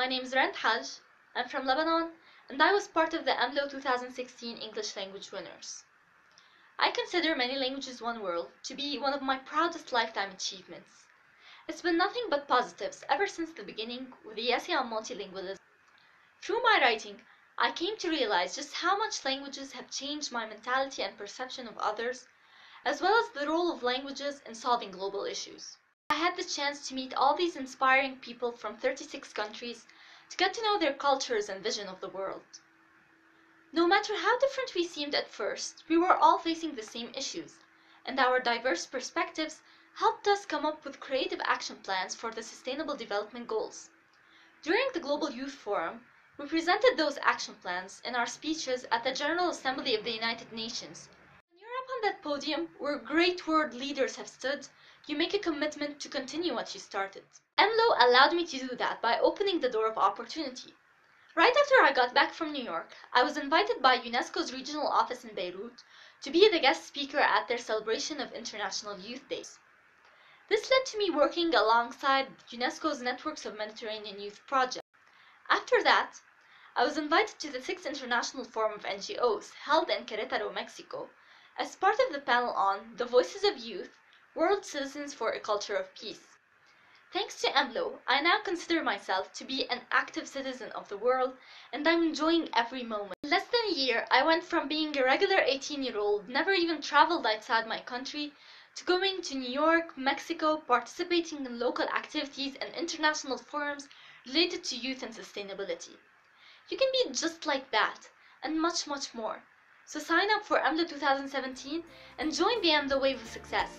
My name is Rind Hage. I'm from Lebanon, and I was part of the MLOW 2016 English language winners. I consider Many Languages One World to be one of my proudest lifetime achievements. It's been nothing but positives ever since the beginning with the essay on multilingualism. Through my writing, I came to realize just how much languages have changed my mentality and perception of others, as well as the role of languages in solving global issues. I had the chance to meet all these inspiring people from 36 countries to get to know their cultures and vision of the world. No matter how different we seemed at first, we were all facing the same issues, and our diverse perspectives helped us come up with creative action plans for the Sustainable Development Goals. During the Global Youth Forum, we presented those action plans in our speeches at the General Assembly of the United Nations. When you're up on that podium where great world leaders have stood, you make a commitment to continue what you started. MLOW allowed me to do that by opening the door of opportunity. Right after I got back from New York, I was invited by UNESCO's regional office in Beirut to be the guest speaker at their celebration of International Youth Days. This led to me working alongside UNESCO's Networks of Mediterranean Youth project. After that, I was invited to the sixth International Forum of NGOs held in Querétaro, Mexico, as part of the panel on The Voices of Youth World Citizens for a Culture of Peace. Thanks to MLOW, I now consider myself to be an active citizen of the world and I'm enjoying every moment. In less than a year, I went from being a regular 18 year old, never even traveled outside my country, to going to New York, Mexico, participating in local activities and international forums related to youth and sustainability. You can be just like that, and much, much more. So sign up for MLOW 2017 and join the MLOW Wave of Success.